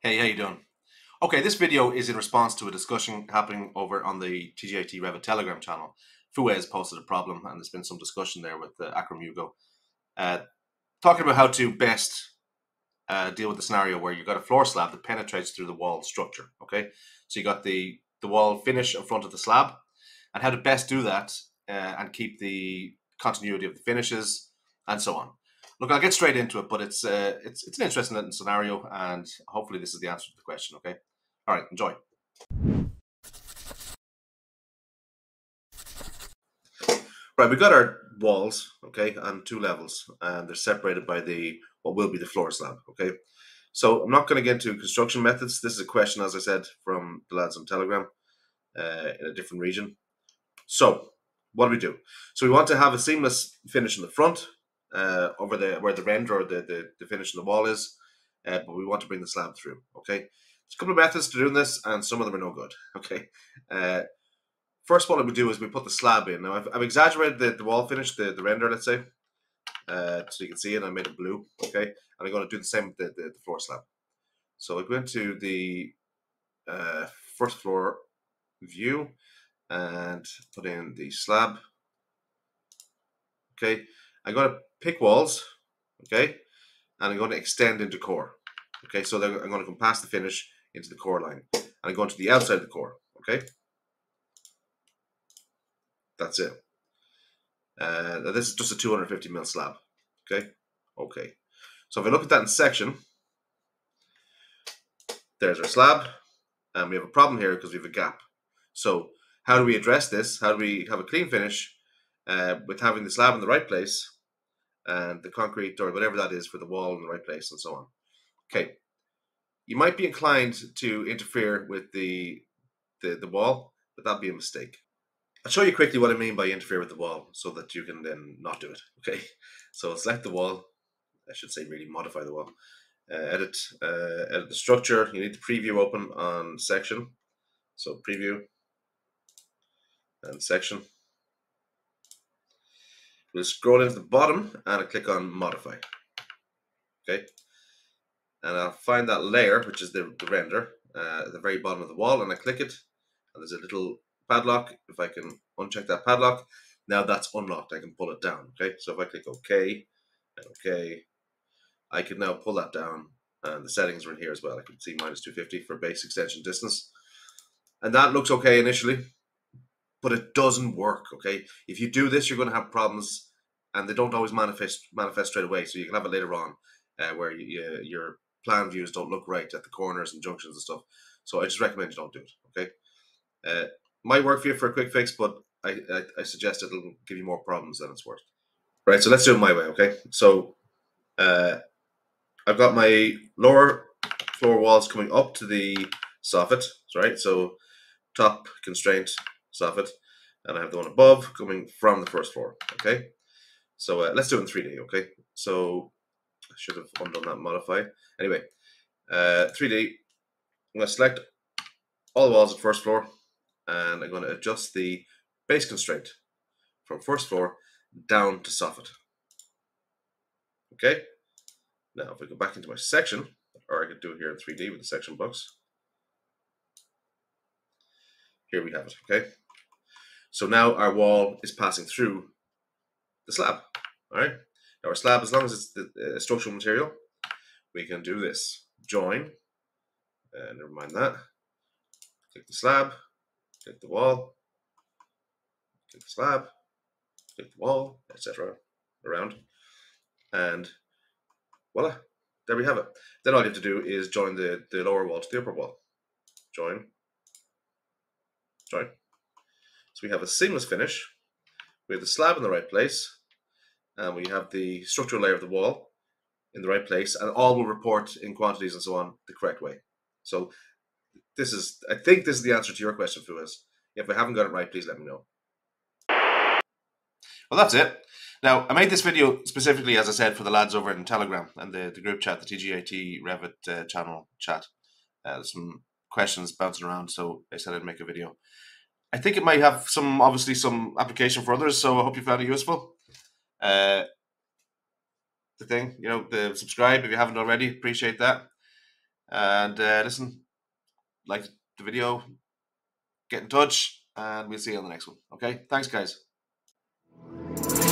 Hey, how you doing? Okay, this video is in response to a discussion happening over on the TG-AT Revit Telegram channel. Fuez posted a problem, and there's been some discussion there with uh, Akram Hugo, uh, talking about how to best uh, deal with the scenario where you've got a floor slab that penetrates through the wall structure. Okay, so you got the the wall finish in front of the slab, and how to best do that uh, and keep the continuity of the finishes and so on. Look, I'll get straight into it, but it's uh, it's it's an interesting scenario, and hopefully this is the answer to the question. Okay, all right, enjoy. Right, we've got our walls, okay, on two levels, and they're separated by the what will be the floor slab, okay. So I'm not going to get into construction methods. This is a question, as I said, from the lads on Telegram uh, in a different region. So what do we do? So we want to have a seamless finish in the front, uh, over the where the render or the, the, the finish of the wall is, uh, but we want to bring the slab through. Okay, there's a couple of methods to doing this, and some of them are no good. Okay, uh, first what we do is we put the slab in. Now I've, I've exaggerated the, the wall finish, the, the render, let's say, uh, so you can see it. I made it blue. Okay, and I'm going to do the same with the, the, the floor slab. So I go into the uh, first floor view and put in the slab. Okay, I'm going to pick walls, okay, and I'm going to extend into core. Okay, so I'm going to come past the finish into the core line. And I'm going to the outside of the core, okay? That's it. Uh, this is just a 250 mil slab, okay? Okay. So if I look at that in section, there's our slab, and we have a problem here because we have a gap. So how do we address this? How do we have a clean finish uh, with having the slab in the right place and the concrete or whatever that is for the wall in the right place and so on. Okay, you might be inclined to interfere with the the, the wall, but that'd be a mistake. I'll show you quickly what I mean by interfere with the wall so that you can then not do it. Okay, so select the wall. I should say really modify the wall. Uh, edit uh, edit the structure. You need the preview open on section. So preview and section. We'll scroll into the bottom and I'll click on modify. Okay. And I'll find that layer, which is the, the render, uh, at the very bottom of the wall, and I click it. And there's a little padlock. If I can uncheck that padlock, now that's unlocked. I can pull it down. Okay. So if I click OK and OK, I can now pull that down. And the settings are in here as well. I can see minus 250 for base extension distance. And that looks okay initially but it doesn't work. Okay, if you do this, you're going to have problems, and they don't always manifest manifest straight away. So you can have it later on, uh, where you, you, your plan views don't look right at the corners and junctions and stuff. So I just recommend you don't do it. Okay, uh, might work for you for a quick fix, but I, I, I suggest it'll give you more problems than it's worth. Right, so let's do it my way. Okay, so uh, I've got my lower floor walls coming up to the soffit. Right, so top constraint soffit, and I have the one above coming from the first floor. Okay, so uh, let's do it in 3D. Okay, so I should have undone that modify. Anyway, uh, 3D. I'm going to select all the walls of first floor, and I'm going to adjust the base constraint from first floor down to soffit. Okay. Now, if we go back into my section, or I could do it here in 3D with the section box. Here we have it, okay? So now our wall is passing through the slab. All right. Now our slab, as long as it's the uh, structural material, we can do this. Join. Uh, never mind that. Click the slab. Click the wall. Click the slab. Click the wall, etc. Around, and voila, there we have it. Then all you have to do is join the the lower wall to the upper wall. Join. Join. So we have a seamless finish. We have the slab in the right place, and we have the structural layer of the wall in the right place, and all will report in quantities and so on the correct way. So this is, I think this is the answer to your question, Fuaz. If I haven't got it right, please let me know. Well, that's it. Now, I made this video specifically, as I said, for the lads over in Telegram and the, the group chat, the TG-AT Revit uh, channel chat. Uh, some questions bouncing around, so I said I'd make a video. I think it might have some, obviously, some application for others. So I hope you found it useful. Uh, the thing, you know, the subscribe if you haven't already. Appreciate that. And uh, listen, like the video, get in touch, and we'll see you on the next one. Okay, thanks, guys.